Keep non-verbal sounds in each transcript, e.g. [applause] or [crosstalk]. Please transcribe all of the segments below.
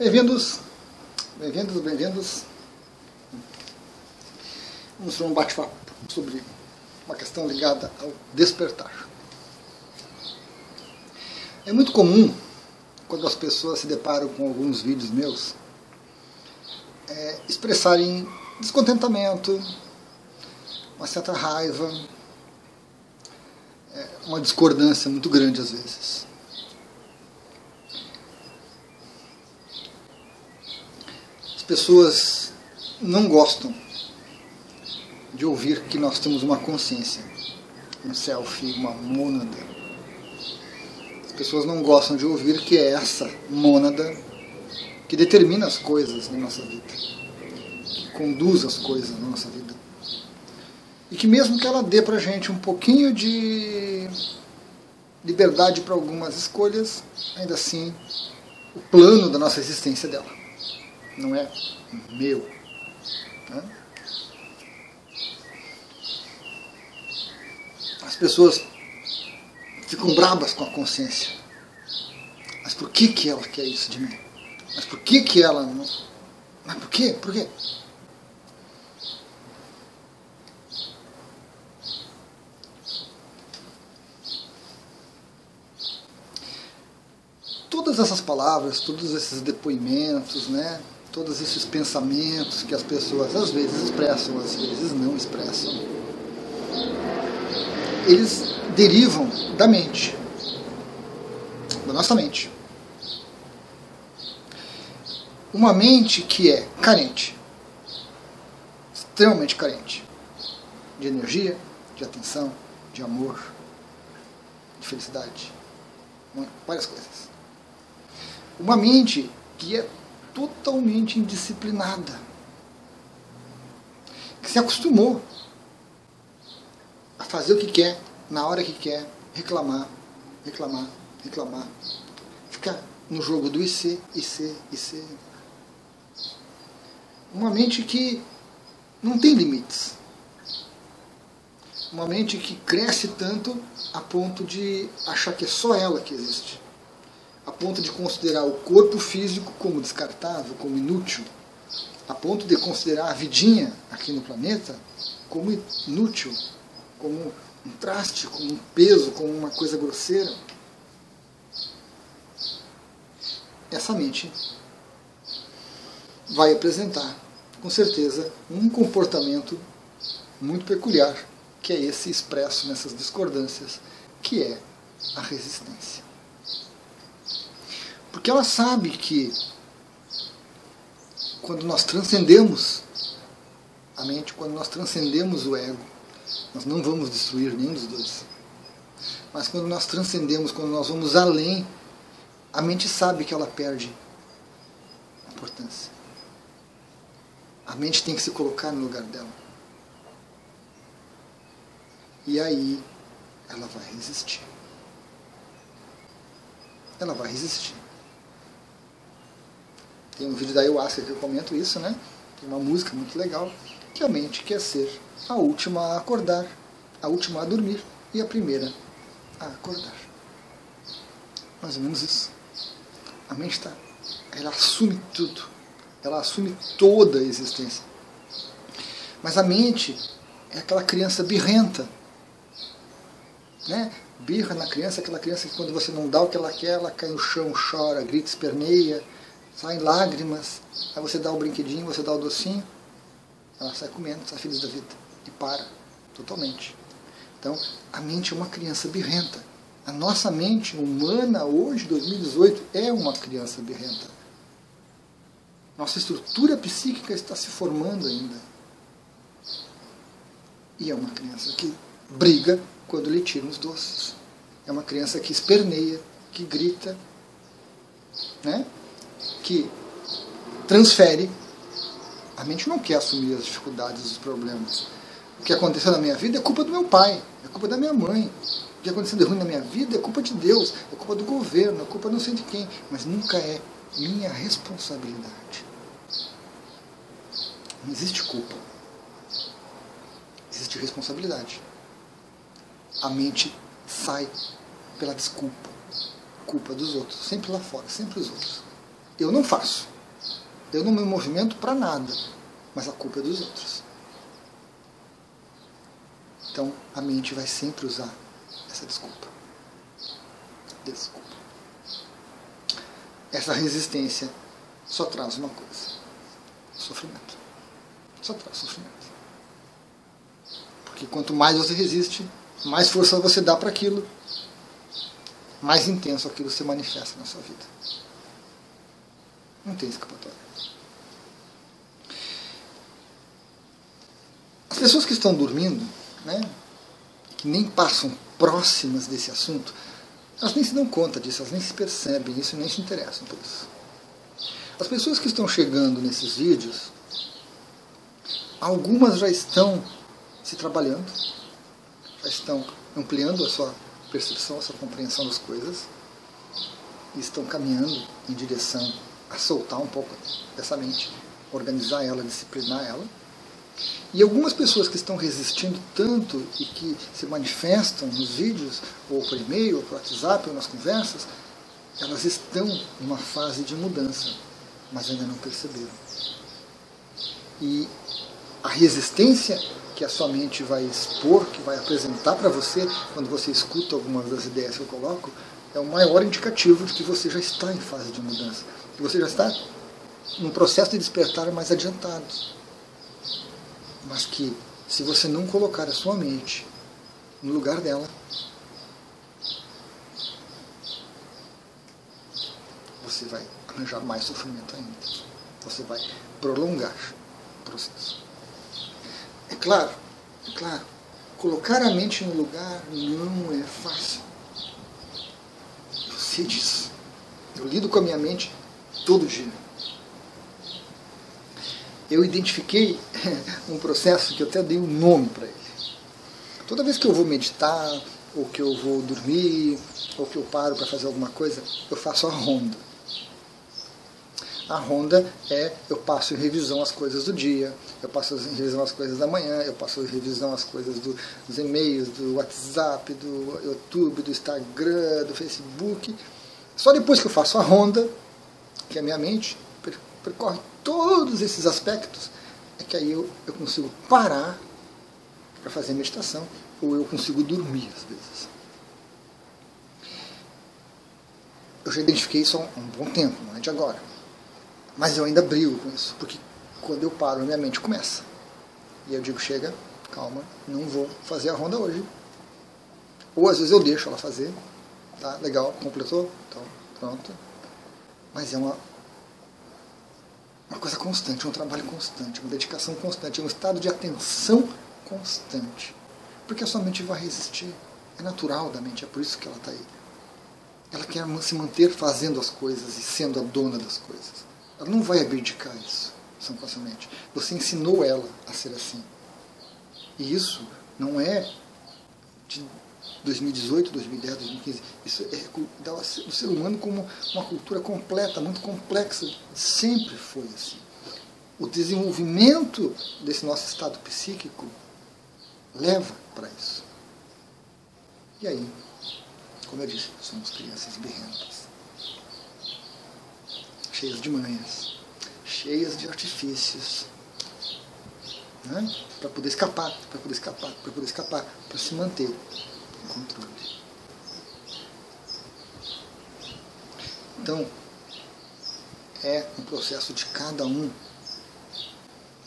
Bem-vindos, bem-vindos, bem-vindos. Vamos fazer um bate-papo sobre uma questão ligada ao despertar. É muito comum, quando as pessoas se deparam com alguns vídeos meus, é, expressarem descontentamento, uma certa raiva, é, uma discordância muito grande às vezes. Pessoas não gostam de ouvir que nós temos uma consciência, um self, uma mônada. As pessoas não gostam de ouvir que é essa mônada que determina as coisas na nossa vida, que conduz as coisas na nossa vida. E que mesmo que ela dê pra gente um pouquinho de liberdade para algumas escolhas, ainda assim o plano da nossa existência é dela não é meu. Né? As pessoas ficam brabas com a consciência. Mas por que, que ela quer isso de mim? Mas por que, que ela não. Mas por quê? Por quê? Todas essas palavras, todos esses depoimentos, né? Todos esses pensamentos que as pessoas às vezes expressam, às vezes não expressam, eles derivam da mente, da nossa mente. Uma mente que é carente, extremamente carente de energia, de atenção, de amor, de felicidade, várias coisas. Uma mente que é totalmente indisciplinada, que se acostumou a fazer o que quer, na hora que quer, reclamar, reclamar, reclamar, ficar no jogo do IC, IC, IC. Uma mente que não tem limites. Uma mente que cresce tanto a ponto de achar que é só ela que existe a ponto de considerar o corpo físico como descartável, como inútil, a ponto de considerar a vidinha aqui no planeta como inútil, como um traste, como um peso, como uma coisa grosseira. Essa mente vai apresentar, com certeza, um comportamento muito peculiar, que é esse expresso nessas discordâncias, que é a resistência. Porque ela sabe que quando nós transcendemos a mente, quando nós transcendemos o ego, nós não vamos destruir nenhum dos dois. Mas quando nós transcendemos, quando nós vamos além, a mente sabe que ela perde importância. A mente tem que se colocar no lugar dela. E aí ela vai resistir. Ela vai resistir. Tem um vídeo da Ayahuasca que eu comento isso, né? Tem uma música muito legal, que a mente quer ser a última a acordar, a última a dormir e a primeira a acordar. Mais ou menos isso. A mente está, ela assume tudo. Ela assume toda a existência. Mas a mente é aquela criança birrenta. Né? Birra na criança, aquela criança que quando você não dá o que ela quer, ela cai no chão, chora, grita, esperneia, saem lágrimas, aí você dá o brinquedinho, você dá o docinho, ela sai comendo, sai feliz da vida e para totalmente. Então, a mente é uma criança birrenta. A nossa mente humana hoje, 2018, é uma criança birrenta. Nossa estrutura psíquica está se formando ainda. E é uma criança que briga quando lhe tiram os doces. É uma criança que esperneia, que grita, né? Que transfere. A mente não quer assumir as dificuldades, os problemas. O que aconteceu na minha vida é culpa do meu pai, é culpa da minha mãe. O que aconteceu de ruim na minha vida é culpa de Deus, é culpa do governo, é culpa não sei de quem. Mas nunca é minha responsabilidade. Não existe culpa. Existe responsabilidade. A mente sai pela desculpa. Culpa dos outros. Sempre lá fora, sempre os outros. Eu não faço. Eu não me movimento para nada, mas a culpa é dos outros. Então a mente vai sempre usar essa desculpa. Desculpa. Essa resistência só traz uma coisa: sofrimento. Só traz sofrimento. Porque quanto mais você resiste, mais força você dá para aquilo, mais intenso aquilo se manifesta na sua vida. Não tem escapatória. As pessoas que estão dormindo, né, que nem passam próximas desse assunto, elas nem se dão conta disso, elas nem se percebem isso, nem se interessam por isso. As pessoas que estão chegando nesses vídeos, algumas já estão se trabalhando, já estão ampliando a sua percepção, a sua compreensão das coisas, e estão caminhando em direção a soltar um pouco dessa mente, organizar ela, disciplinar ela. E algumas pessoas que estão resistindo tanto e que se manifestam nos vídeos, ou por e-mail, ou por WhatsApp, ou nas conversas, elas estão em uma fase de mudança, mas ainda não perceberam. E a resistência que a sua mente vai expor, que vai apresentar para você, quando você escuta algumas das ideias que eu coloco, é o maior indicativo de que você já está em fase de mudança, que você já está num processo de despertar mais adiantado mas que se você não colocar a sua mente no lugar dela, você vai arranjar mais sofrimento ainda. Você vai prolongar o processo. É claro, é claro, colocar a mente no lugar não é fácil. Eu sei disso. Eu lido com a minha mente todo dia eu identifiquei [laughs] um processo que eu até dei um nome para ele. Toda vez que eu vou meditar, ou que eu vou dormir, ou que eu paro para fazer alguma coisa, eu faço a ronda. A ronda é eu passo em revisão as coisas do dia, eu passo em revisão as coisas da manhã, eu passo em revisão as coisas do, dos e-mails, do WhatsApp, do YouTube, do Instagram, do Facebook. Só depois que eu faço a ronda, que a minha mente percorre todos esses aspectos, é que aí eu, eu consigo parar para fazer meditação, ou eu consigo dormir às vezes. Eu já identifiquei isso há um bom tempo, não é de agora. Mas eu ainda brigo com isso, porque quando eu paro, minha mente começa. E eu digo, chega, calma, não vou fazer a ronda hoje. Ou às vezes eu deixo ela fazer, tá, legal, completou, então pronto. Mas é uma uma coisa constante, um trabalho constante, uma dedicação constante, um estado de atenção constante. Porque a sua mente vai resistir. É natural da mente, é por isso que ela está aí. Ela quer se manter fazendo as coisas e sendo a dona das coisas. Ela não vai abdicar isso tão facilmente. Você ensinou ela a ser assim. E isso não é de 2018, 2010, 2015. Isso é dá o ser humano como uma cultura completa, muito complexa. Sempre foi assim. O desenvolvimento desse nosso estado psíquico leva para isso. E aí, como eu disse, somos crianças berrentas, cheias de manhas, cheias de artifícios, né? para poder escapar, para poder escapar, para poder escapar, para se manter controle. Então, é um processo de cada um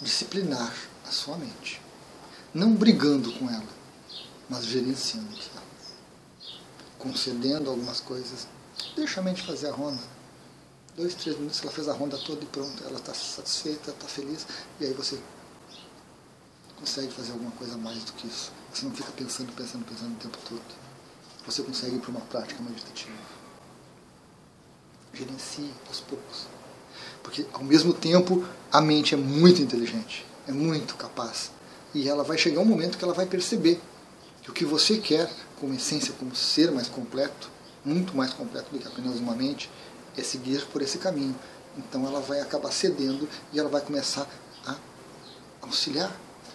disciplinar a sua mente. Não brigando com ela, mas gerenciando ela. Concedendo algumas coisas. Deixa a mente fazer a ronda. Dois, três minutos, ela fez a ronda toda e pronto. Ela está satisfeita, está feliz. E aí você consegue fazer alguma coisa mais do que isso. Você não fica pensando, pensando, pensando o tempo todo. Você consegue ir para uma prática meditativa. Gerencie aos poucos. Porque, ao mesmo tempo, a mente é muito inteligente, é muito capaz. E ela vai chegar um momento que ela vai perceber que o que você quer, como essência, como ser mais completo, muito mais completo do que apenas uma mente, é seguir por esse caminho. Então ela vai acabar cedendo e ela vai começar a auxiliar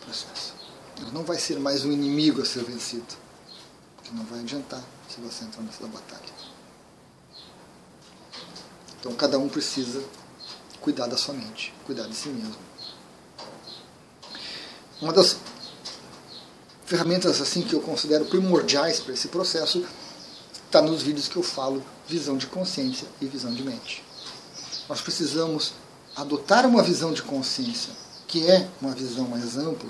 processo. Ele não vai ser mais um inimigo a ser vencido. Porque não vai adiantar se você entrar nessa batalha. Então cada um precisa cuidar da sua mente, cuidar de si mesmo. Uma das ferramentas assim que eu considero primordiais para esse processo está nos vídeos que eu falo visão de consciência e visão de mente. Nós precisamos adotar uma visão de consciência que é uma visão mais ampla,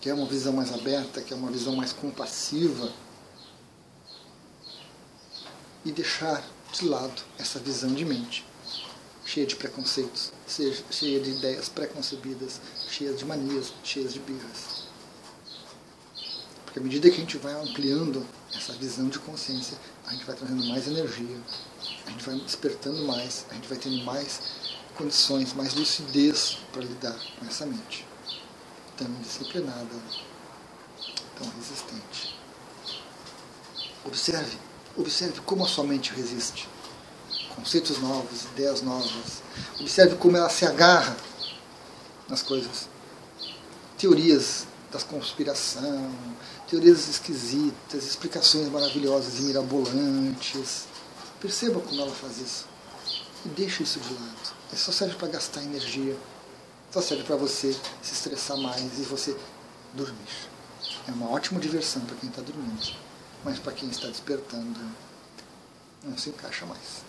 que é uma visão mais aberta, que é uma visão mais compassiva, e deixar de lado essa visão de mente, cheia de preconceitos, cheia de ideias preconcebidas, cheia de manias, cheia de birras. Porque à medida que a gente vai ampliando essa visão de consciência, a gente vai trazendo mais energia, a gente vai despertando mais, a gente vai tendo mais condições, mais lucidez para lidar com essa mente tão indisciplinada, tão resistente. Observe Observe como a sua mente resiste. Conceitos novos, ideias novas. Observe como ela se agarra nas coisas. Teorias da conspiração, teorias esquisitas, explicações maravilhosas e mirabolantes. Perceba como ela faz isso. E deixe isso de lado. Isso só serve para gastar energia. Só serve para você se estressar mais e você dormir. É uma ótima diversão para quem está dormindo mas para quem está despertando, não se encaixa mais.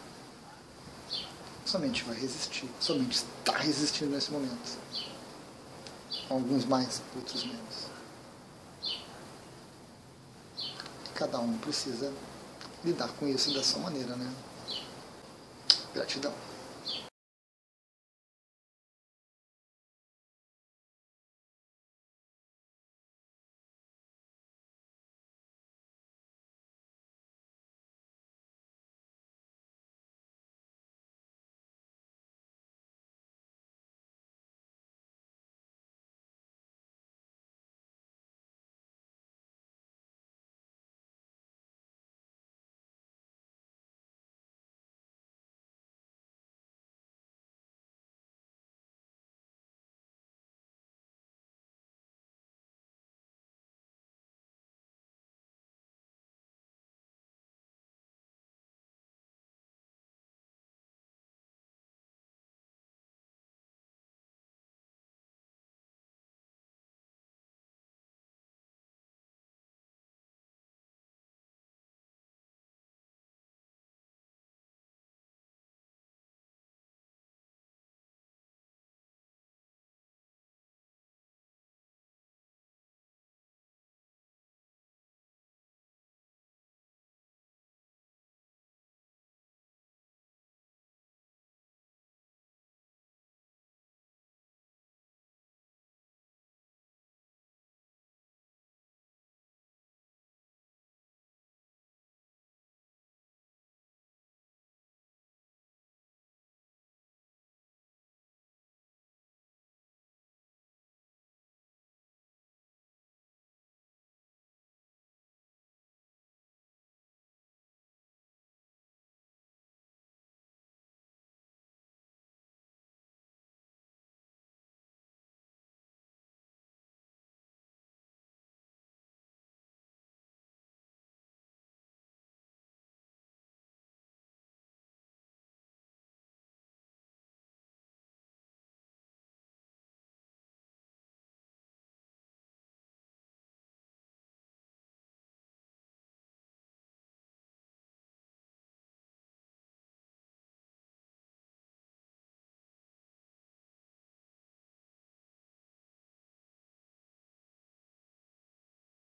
Somente vai resistir, somente está resistindo nesse momento. Alguns mais, outros menos. Cada um precisa lidar com isso dessa maneira, né? Gratidão.